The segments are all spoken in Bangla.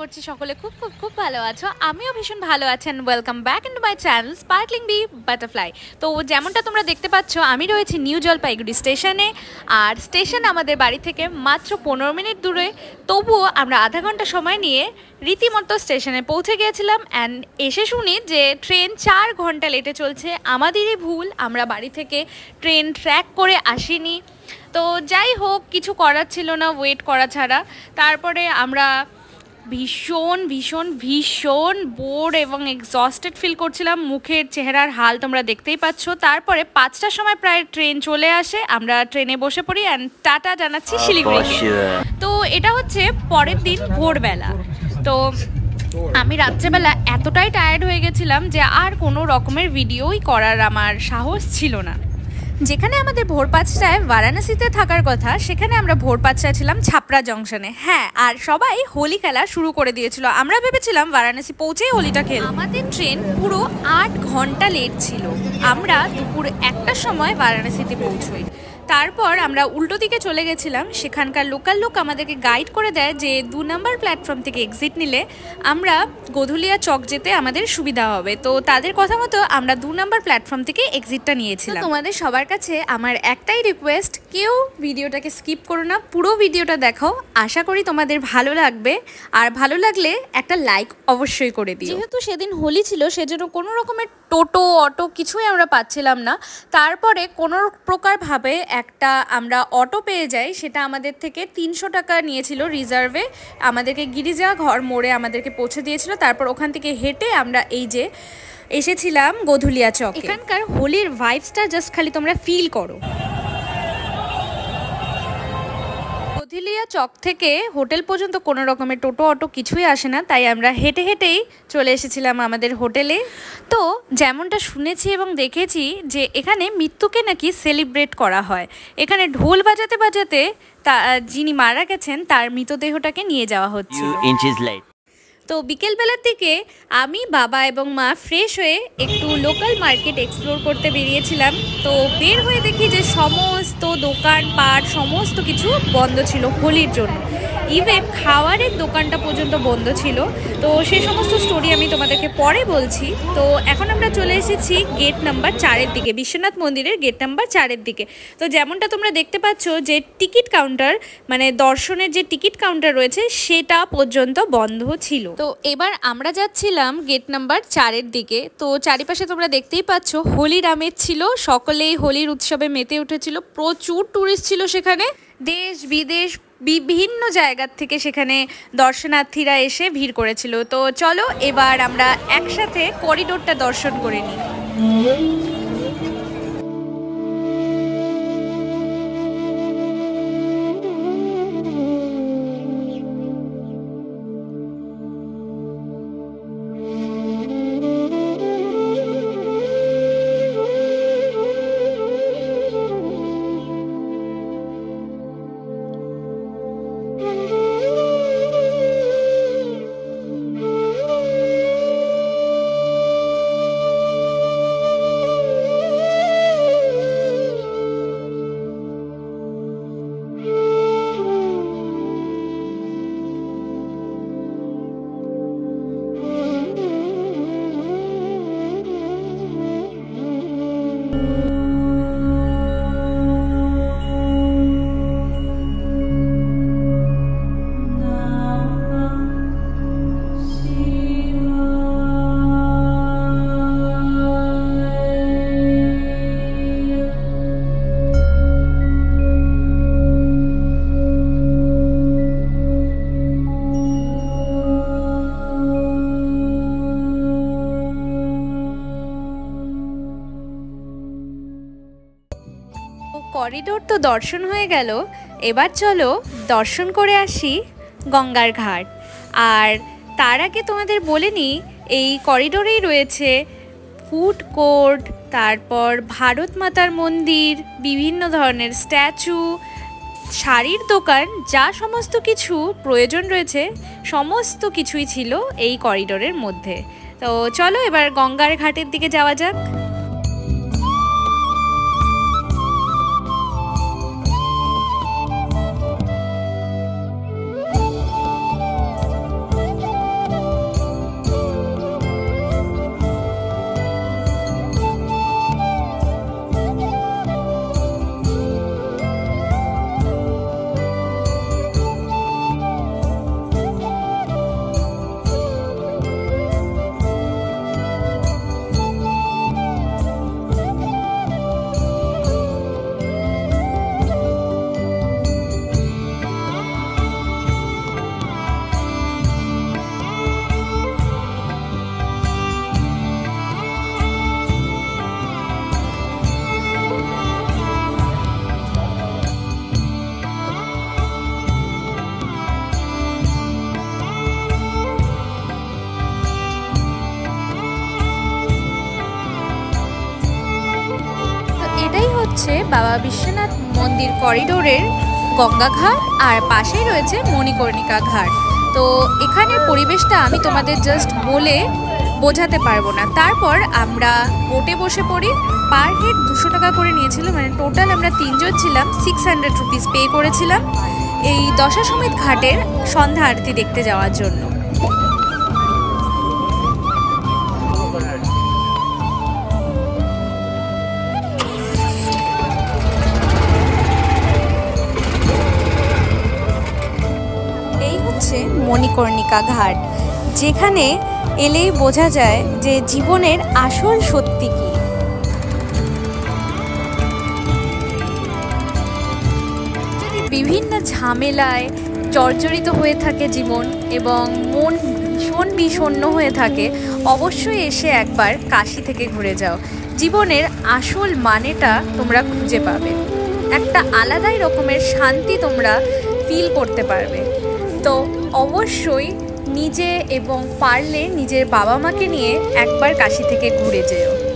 করছি সকলে খুব খুব খুব ভালো আছো। আমিও ভীষণ ভালো আছেন welcome back in my channel sparkling B butterfly তো যেমনটা তোমরা দেখতে পাচ্ছ, আমি রয়েছি নিউ জলপাইগুড়ি স্টেশনে, আর স্টেশন আমাদের বাড়ি থেকে মাত্র পনেরো মিনিট দূরে। তবুও আমরা আধা ঘণ্টা সময় নিয়ে রীতিমতো স্টেশনে পৌঁছে গিয়েছিলাম অ্যান্ড এসে শুনি যে ট্রেন চার ঘণ্টা লেটে চলছে। আমাদেরই ভুল, আমরা বাড়ি থেকে ট্রেন ট্র্যাক করে আসিনি। তো যাই হোক, কিছু করার ছিল না ওয়েট করা ছাড়া। তারপরে আমরা ভীষণ ভীষণ ভীষণ বোর এবং এক্সস্টেড ফিল করছিলাম। মুখের চেহারার হাল তোমরা দেখতেই পাচ্ছ। তারপরে পাঁচটার সময় প্রায় ট্রেন চলে আসে। আমরা ট্রেনে বসে পড়ি অ্যান্ড টাটা জানাচ্ছি শিলিগুড়িকে। তো এটা হচ্ছে পরের দিন ভোরবেলা। তো আমি রাত্রেবেলা এতটাই টায়ার্ড হয়ে গেছিলাম যে আর কোনো রকমের ভিডিওই করার আমার সাহস ছিল না। যেখানে আমাদের ভোর পাঁচটায় বারাণসীতে থাকার কথা, সেখানে আমরা ভোর পাঁচটায় ছিলাম ছাপড়া জংশনে। হ্যাঁ আর সবাই হোলি খেলা শুরু করে দিয়েছিল। আমরা ভেবেছিলাম বারাণসী পৌঁছেই হোলিটা খেল আমাদের ট্রেন পুরো আট ঘণ্টা লেট ছিল। আমরা দুপুর একটার সময় বারাণসীতে পৌঁছই। তারপর আমরা উল্টো দিকে চলে গেছিলাম। সেখানকার লোকাল লোক আমাদেরকে গাইড করে দেয় যে দু নম্বর প্ল্যাটফর্ম থেকে এক্সিট নিলে আমরা গধুলিয়া চক যেতে আমাদের সুবিধা হবে। তো তাদের কথা মতো আমরা দু নম্বর প্ল্যাটফর্ম থেকে এক্সিটটা নিয়েছিলাম। তোমাদের সবার কাছে আমার একটাই রিকোয়েস্ট কেউ ভিডিওটাকে স্কিপ করো না পুরো ভিডিওটা দেখো আশা করি তোমাদের ভালো লাগবে। আর ভালো লাগলে একটা লাইক অবশ্যই করে দিও। যেহেতু সেদিন হোলি ছিল সেজন্য কোনো রকমের টোটো, অটো কিছুই আমরা পাচ্ছিলাম না। তারপরে কোনো প্রকারভাবে একটা আমরা অটো পেয়ে যাই, সেটা আমাদের থেকে তিনশো টাকা নিয়েছিল রিজার্ভে। আমাদেরকে গিরিজা ঘর মোড়ে আমাদেরকে পৌঁছে দিয়েছিল। তারপর ওখান থেকে হেঁটে আমরা এই যে এসেছিলাম গধুলিয়া চক। এখানকার হোলির ভাইবসটা জাস্ট খালি তোমরা ফিল করো। গধুলিয়া চক থেকে হোটেল পর্যন্ত কোনো রকমের টোটো, অটো কিছুই আসে না, তাই আমরা হেঁটে হেঁটেই চলে এসেছিলাম আমাদের হোটেলে। তো যেমনটা শুনেছি এবং দেখেছি যে এখানে মৃত্যুকে নাকি সেলিব্রেট করা হয়। এখানে ঢোল বাজাতে বাজাতে তা, যিনি মারা গেছেন, তার মৃতদেহটাকে নিয়ে যাওয়া হচ্ছে। তো বিকেলবেলার দিকে আমি, বাবা এবং মা ফ্রেশ হয়ে একটু লোকাল মার্কেট এক্সপ্লোর করতে বেরিয়েছিলাম। তো বের হয়ে দেখি যে সমস্ত দোকান, পাট, সমস্ত কিছু বন্ধ ছিল হোলির জন্য। ইভেন খাওয়ারের দোকানটা পর্যন্ত বন্ধ ছিল। তো সে সমস্ত স্টোরি আমি তোমাদেরকে পরে বলছি। তো এখন আমরা চলে এসেছি গেট নাম্বার চারের দিকে, বিশ্বনাথ মন্দিরের গেট নাম্বার চারের দিকে। তো যেমনটা তোমরা দেখতে পাচ্ছ যে টিকিট কাউন্টার মানে দর্শনের যে টিকিট কাউন্টার রয়েছে, সেটা পর্যন্ত বন্ধ ছিল। তো এবার আমরা যাচ্ছিলাম গেট নাম্বার চারের দিকে। তো চারিপাশে তোমরা দেখতেই পাচ্ছ হোলির আমেজ ছিল, সকলেই হোলির উৎসবে মেতে উঠেছিল। প্রচুর ট্যুরিস্ট ছিল সেখানে। দেশ বিদেশ বিভিন্ন জায়গার থেকে সেখানে দর্শনার্থীরা এসে ভিড় করেছিল। তো চলো এবার আমরা একসাথে করিডোরটা দর্শন করে নিই। করিডোর তো দর্শন হয়ে গেল। এবার চলো দর্শন করে আসি গঙ্গার ঘাট। আর তার আগে তোমাদের বলে নিই, এই করিডোরেই রয়েছে ফুড কোর্ট, তারপর ভারত মাতার মন্দির, বিভিন্ন ধরনের স্ট্যাচু, শাড়ির দোকান, যা সমস্ত কিছু প্রয়োজন রয়েছে, সমস্ত কিছুই ছিল এই করিডোরের মধ্যে। তো চলো এবার গঙ্গার ঘাটের দিকে যাওয়া যাক। হচ্ছে বাবা বিশ্বনাথ মন্দির করিডোরের গঙ্গা ঘাট আর পাশেই রয়েছে মণিকর্ণিকা ঘাট। তো এখানের পরিবেশটা আমি তোমাদের জাস্ট বলে বোঝাতে পারব না। তারপর আমরা বোটে বসে পড়ি। পার হেড দুশো টাকা করে নিয়েছিল মানে টোটাল আমরা তিনজন ছিলাম। সিক্স হান্ড্রেড রুপিস পে করেছিলাম। এই দশা সমেত ঘাটের সন্ধ্যা আরতি দেখতে যাওয়ার জন্য। মণিকর্ণিকা ঘাট, যেখানে এলেই বোঝা যায় যে জীবনের আসল সত্যি কি। বিভিন্ন ঝামেলায় জর্জরিত হয়ে থাকে জীবন এবং মন ভীষণ বিষণ্ণ হয়ে থাকে, অবশ্যই এসে একবার কাশি থেকে ঘুরে যাও। জীবনের আসল মানেটা তোমরা খুঁজে পাবে। একটা আলাদাই রকমের শান্তি তোমরা ফিল করতে পারবে। তো অবশ্যই নিজে এবং পারলে নিজের বাবা মাকে নিয়ে একবার কাশি থেকে ঘুরে যেও।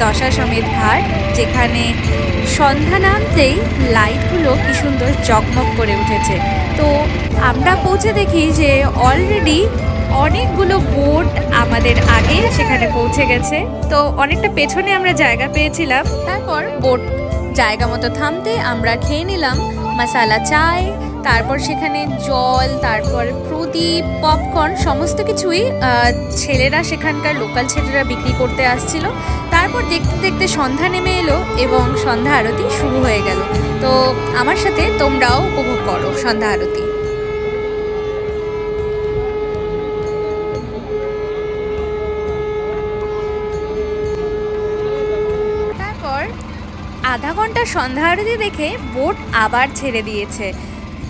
যাচ্ছে দশা সমেত ঘাট, যেখানে সন্ধ্যা নামতেই লাইটগুলো কি সুন্দর জকমক করে উঠেছে। তো আমরা পৌঁছে দেখি যে অলরেডি অনেকগুলো বোট আমাদের আগে সেখানে পৌঁছে গেছে। তো অনেকটা পেছনে আমরা জায়গা পেয়েছিলাম। তারপর বোট জায়গা মতো থামতে আমরা খেয়ে নিলাম। মশালা চায় তারপর সেখানে জল, তারপর প্রদীপ পপকর্ন সমস্ত কিছুই ছেলেরা সেখানকার লোকাল ছেলেরা বিক্রি করতে আসছিল। তারপর দেখতে দেখতে সন্ধ্যা নেমে এলো এবং সন্ধ্যা আরতি শুরু হয়ে গেল। তো আমার সাথে তোমরাও উপভোগ করো সন্ধ্যা আরতি। আধা ঘণ্টা সন্ধ্যা আরতি দেখে বোট আবার ছেড়ে দিয়েছে।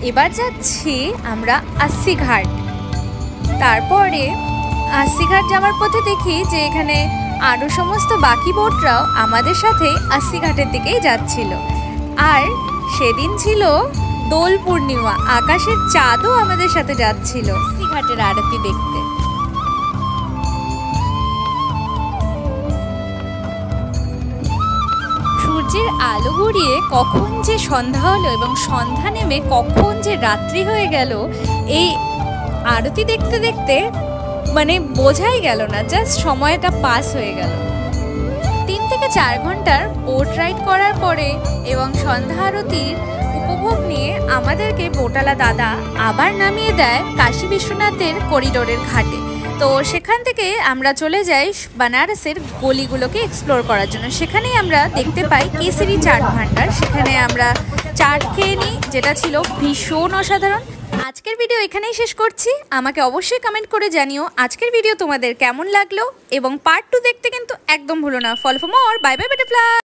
এবার যাচ্ছি আমরা আসিঘাট তারপরে আসিঘাট যাওয়ার পথে দেখি যে এখানে আরও সমস্ত বাকি বোটরাও আমাদের সাথে আসিঘাটের দিকেই যাচ্ছিল। আর সেদিন ছিল দোল পূর্ণিমা, আকাশের চাঁদও আমাদের সাথে যাচ্ছিল। আসিঘাটের আরতি দেখতে। সূর্যের আলো গড়িয়ে কখন যে সন্ধ্যা হলো এবং সন্ধ্যা নেমে কখন যে রাত্রি হয়ে গেল, এই আরতি দেখতে দেখতে মানে বোঝাই গেল না জাস্ট সময়টা পাস হয়ে গেল। তিন থেকে চার ঘণ্টার বোট রাইড করার পরে এবং সন্ধ্যা আরতির উপভোগ নিয়ে আমাদেরকে বোটালা দাদা আবার নামিয়ে দেয় কাশী বিশ্বনাথের করিডোরের ঘাটে। তো সেখান থেকে আমরা চলে যাই বানারসের গলিগুলোকে এক্সপ্লোর করার জন্য। সেখানেই আমরা দেখতে পাই কেসরি চাট ভান্ডার। সেখানে আমরা চাট খেয়ে নিই, যেটা ছিল ভীষণ অসাধারণ। আজকের ভিডিও এখানেই শেষ করছি। আমাকে অবশ্যই কমেন্ট করে জানিও আজকের ভিডিও তোমাদের কেমন লাগল। এবং পার্ট টু দেখতে কিন্তু একদম ভুলো না। Follow for more bye bye butterfly